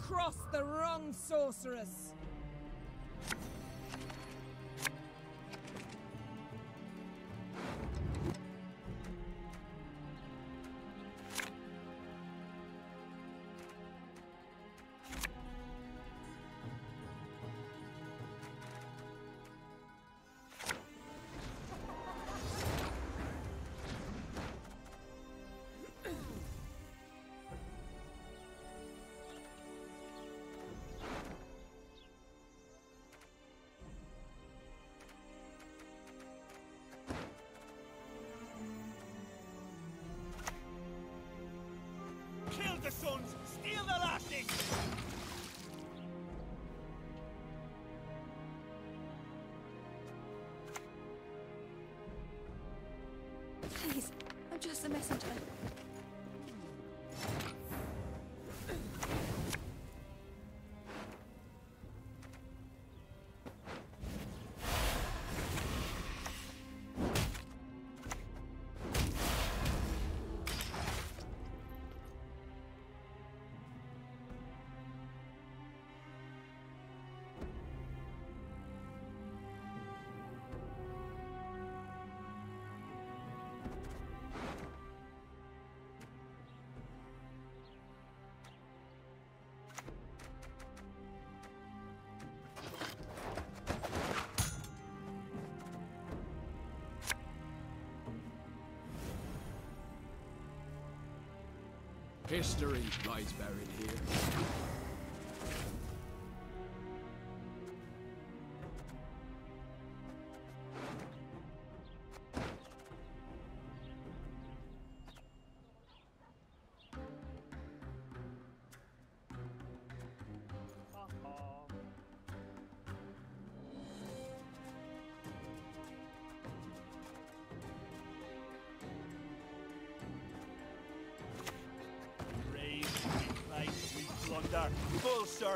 crossed the wrong sorceress. I'm History lies buried here.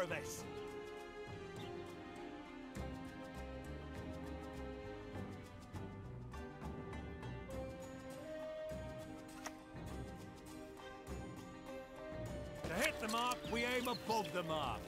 Service. To hit the mark, we aim above the mark.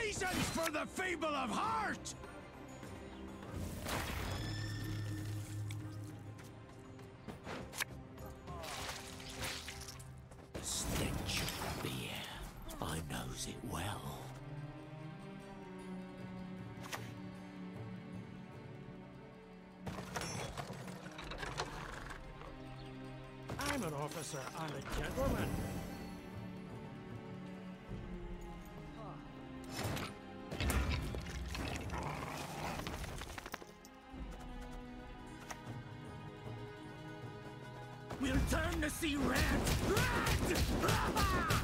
Reasons for the feeble of heart! Stench of beer. I knows it well. I'm an officer and a gentleman. See red! Red!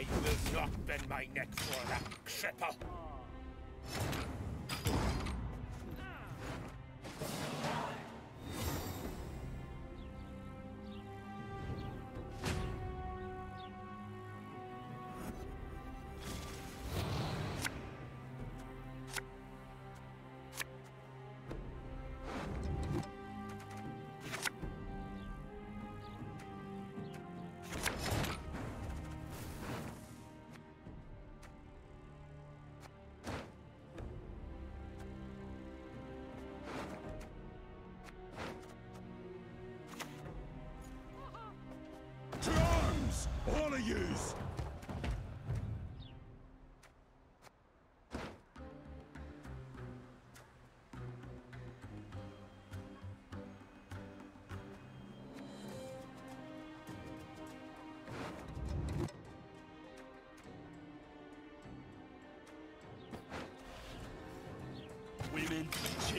I will not bend my neck for that cripple.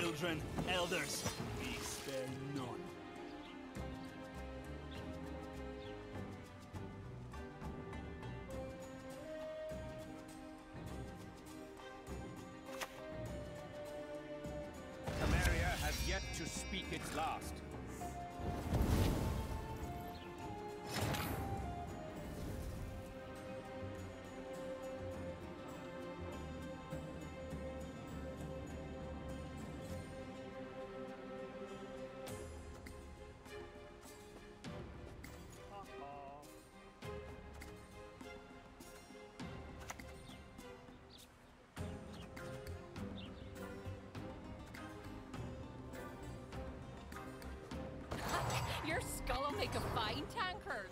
Children, elders, Your skull will make a fine tankard.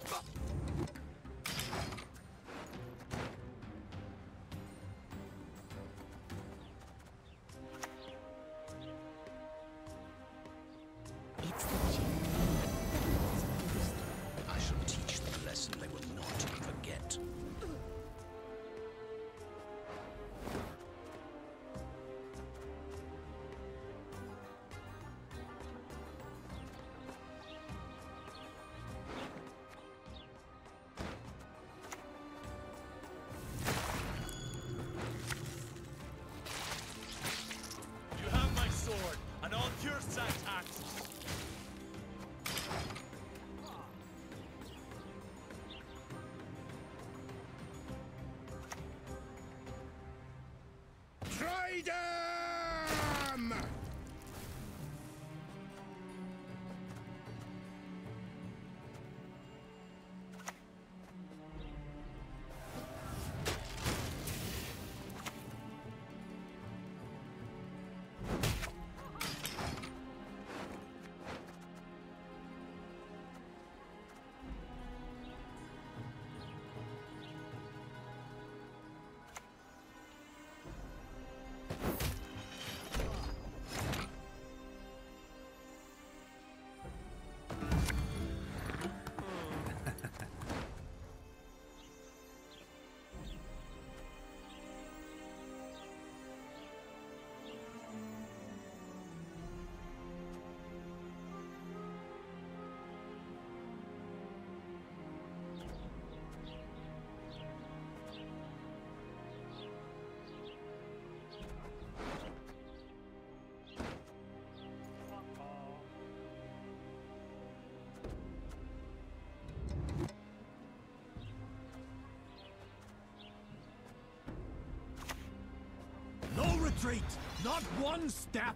Retreat! Not one step!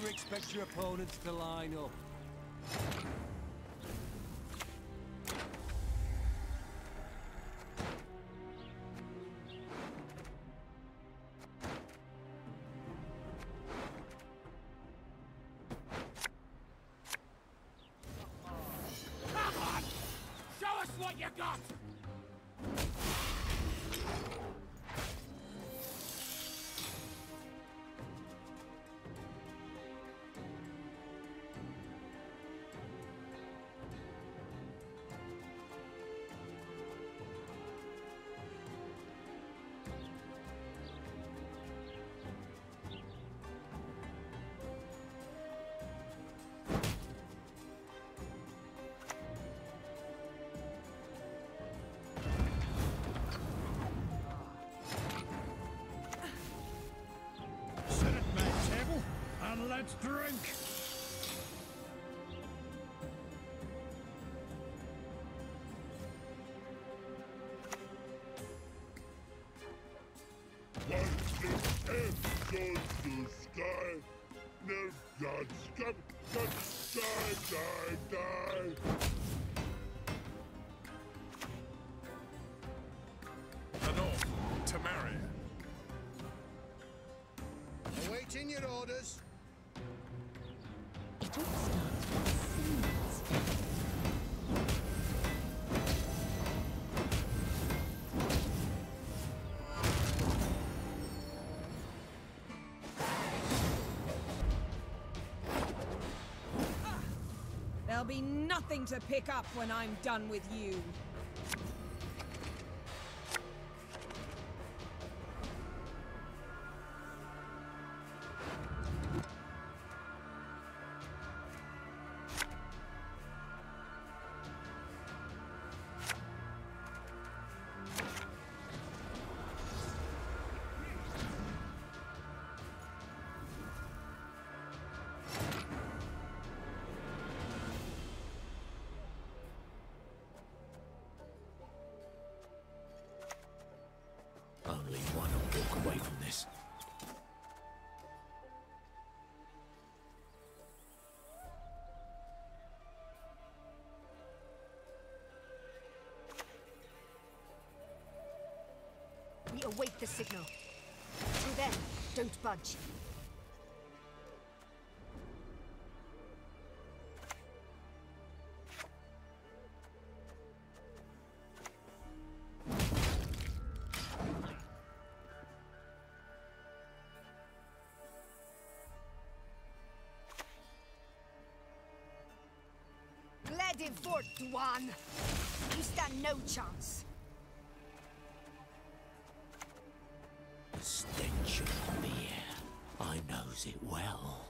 Don't expect your opponents to line up. Show us what you got! Let's drink! Anon, Temeria. Awaiting your orders. There'll be nothing to pick up when I'm done with you. Await the signal. Till then, don't budge. Gladivort, Dwan! You stand no chance. It well.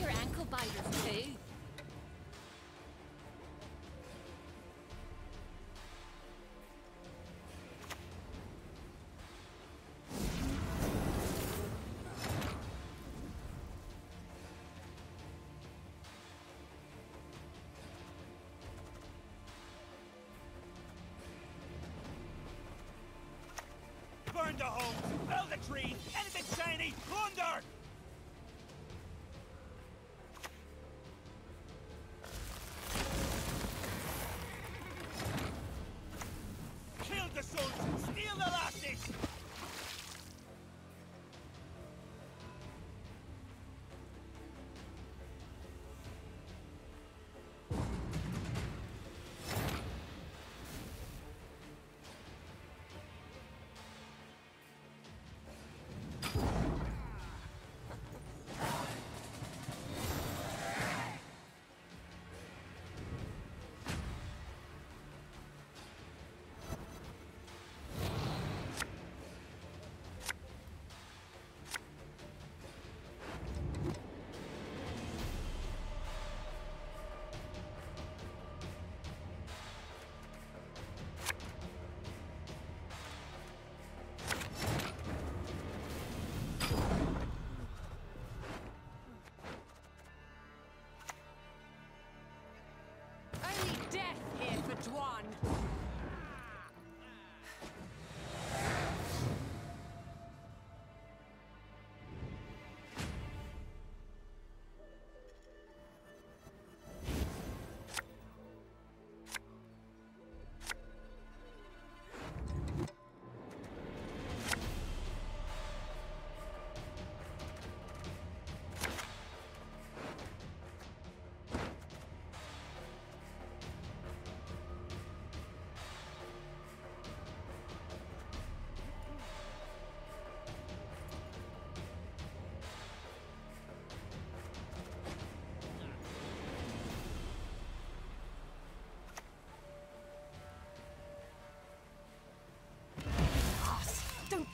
Your ankle biters too. Burn the homes, fell the trees, anything shiny, plunder!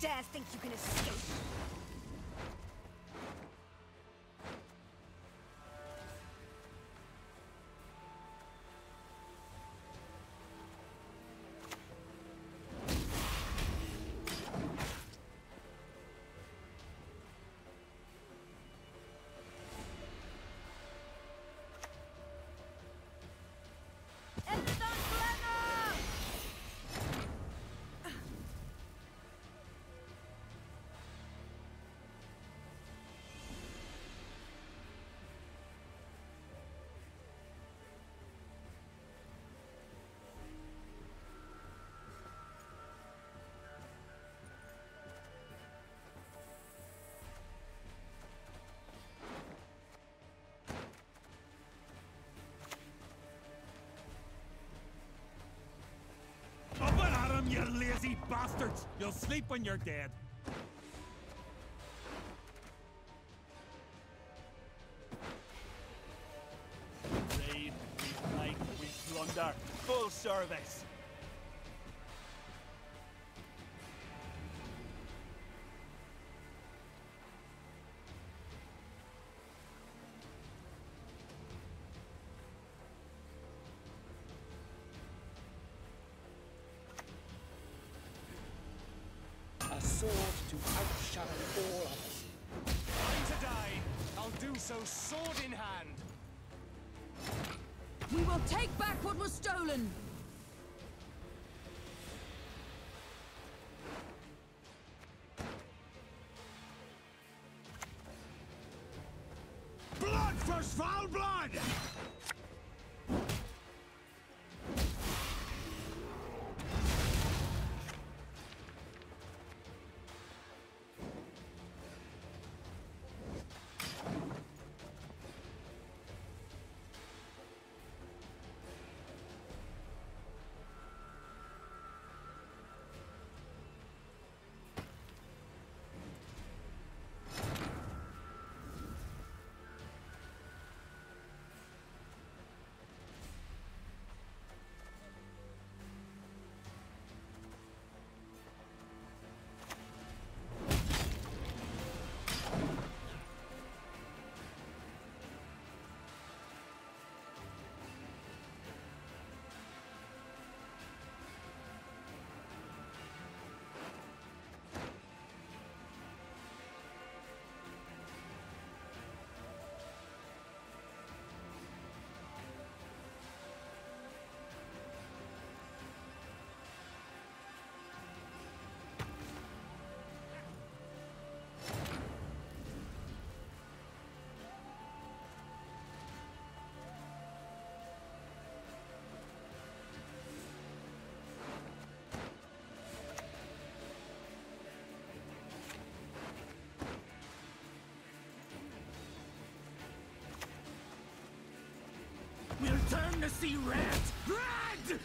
Dare think you can escape? Bastards! You'll sleep when you're dead. Raid, we fight, we plunder. Full service. To all others. Time to die. I'll do so sword in hand. We will take back what was stolen! To see red! Red!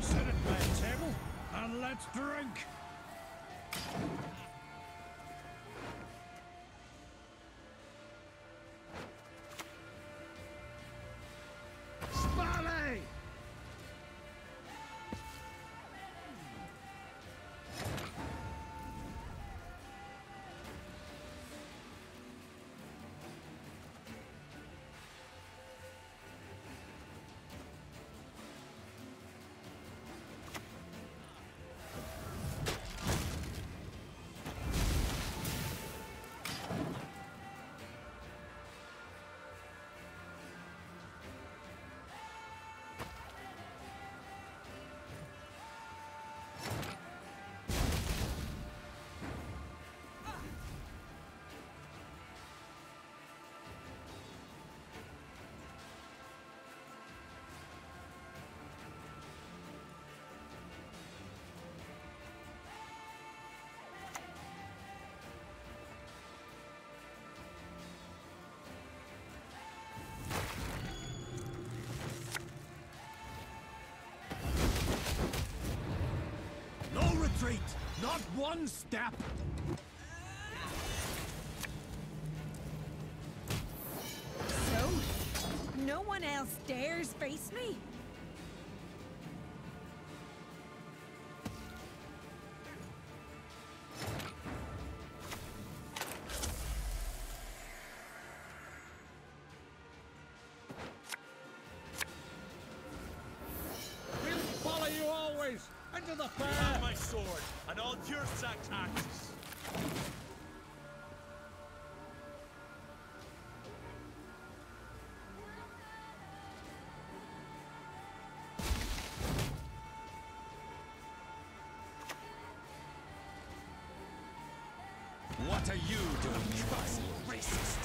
Sit at my table and let's drink. Not one step! So, no one else dares face me? Into the fair! Have my sword, and all your sacked axes. What are you doing, you vile